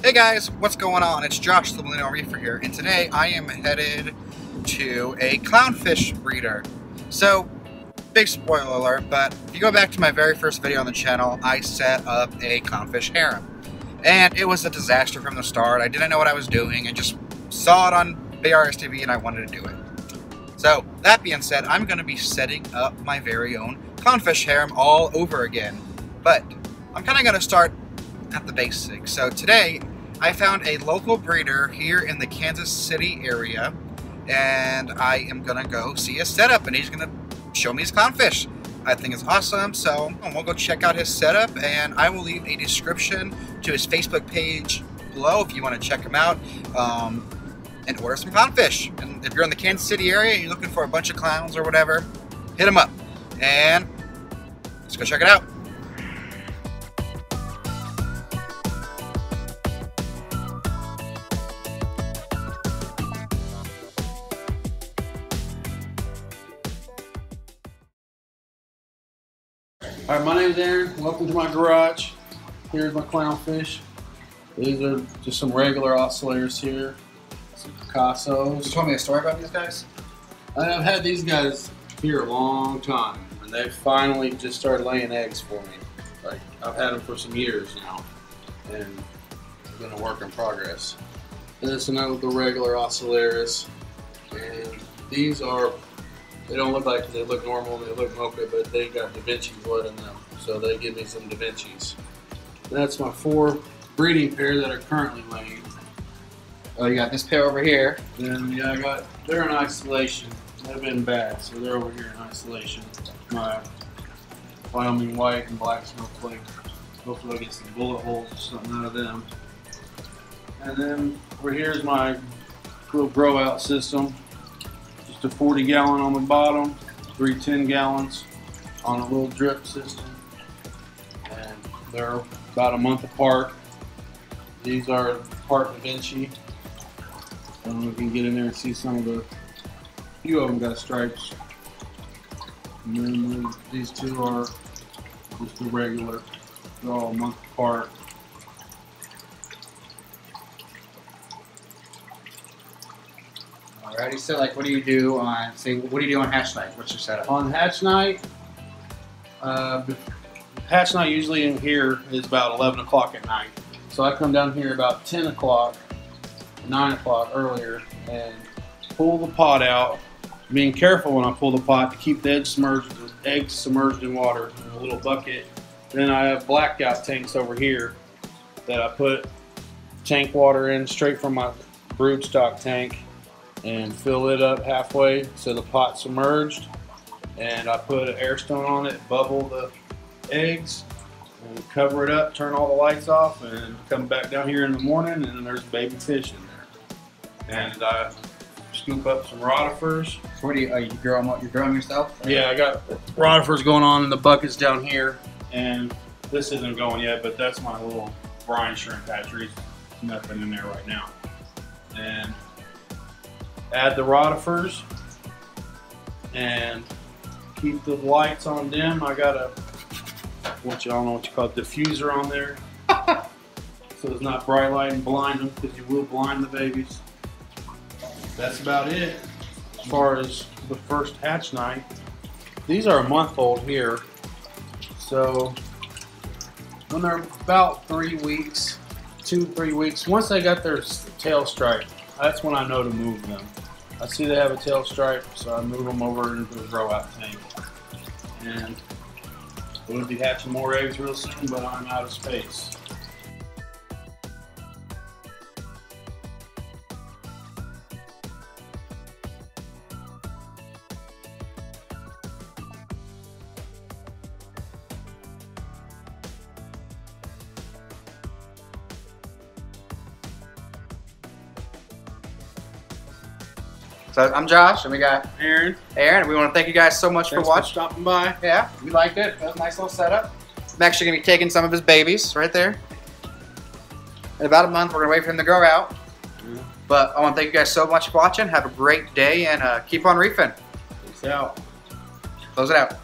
Hey guys, what's going on? It's Josh the Millennial Reefer here, and today I am headed to a clownfish breeder. So, big spoiler alert, but if you go back to my very first video on the channel, I set up a clownfish harem. And it was a disaster from the start. I didn't know what I was doing. I just saw it on BRS TV and I wanted to do it. So, that being said, I'm going to be setting up my very own clownfish harem all over again. But, I'm kind of going to start at the basics. So today, I found a local breeder here in the Kansas City area, and I am gonna go see his setup, and he's gonna show me his clownfish. I think it's awesome, so we'll go check out his setup, and I will leave a description to his Facebook page below if you want to check him out. Um, and order some clownfish. And if you're in the Kansas City area, and you're looking for a bunch of clowns or whatever, hit him up. And let's go check it out. All right, my name's Aaron. Welcome to my garage. Here's my clownfish. These are just some regular ocellaris here. Some You told me a story about these guys? I've had these guys here a long time, and they finally just started laying eggs for me. Like I've had them for some years now, and it's been a work in progress. This is another the regular ocellaris, and these are they don't look like they look normal. They look mocha, but they got Da Vinci blood in them, so they give me some Da Vinci's. That's my four breeding pair that are currently laying. Oh, you got this pair over here. Then yeah, I got they're in isolation. They've been bad, so they're over here in isolation. My Wyoming white and black snowflake. Hopefully I'll get some bullet holes or something out of them. And then over here is my little grow out system. A 40 gallon on the bottom, three 10 gallons on a little drip system. And they're about a month apart. These are part Da Vinci. And we can get in there and see some of the, few of them got stripes. And then these two are just the regular, they're all a month apart. Alrighty, so like, what do you do on, say, what do you do on hatch night? What's your setup? On hatch night, uh, hatch night usually in here is about 11 o'clock at night. So I come down here about 10 o'clock, 9 o'clock earlier, and pull the pot out. Being careful when I pull the pot to keep the eggs submerged, eggs submerged in water in a little bucket. Then I have blackout tanks over here that I put tank water in straight from my brood stock tank and fill it up halfway so the pot's submerged and I put an air stone on it, bubble the eggs, and cover it up, turn all the lights off, and come back down here in the morning, and there's baby fish in there. And I scoop up some rotifers. So what do you, are you grow them, you grow them yourself? Yeah, I got rotifers going on in the buckets down here, and this isn't going yet, but that's my little brine shrimp hatchery. Nothing in there right now. And add the rotifers and keep the lights on dim. I got a what you all know what you call it, diffuser on there, so it's not bright light and blind them because you will blind the babies. That's about it as far as the first hatch night. These are a month old here, so when they're about three weeks, two three weeks, once they got their tail stripe, that's when I know to move them. I see they have a tail stripe, so I move them over into the grow out tank. And we'll be hatching more eggs real soon, but I'm out of space. So I'm Josh, and we got Aaron, Aaron. We want to thank you guys so much thanks for watching. stopping by. Yeah, we liked it. It was a nice little setup. I'm actually going to be taking some of his babies right there. In about a month, we're going to wait for him to grow out. Yeah. But I want to thank you guys so much for watching. Have a great day and uh, keep on reefing. Peace out. Close it out.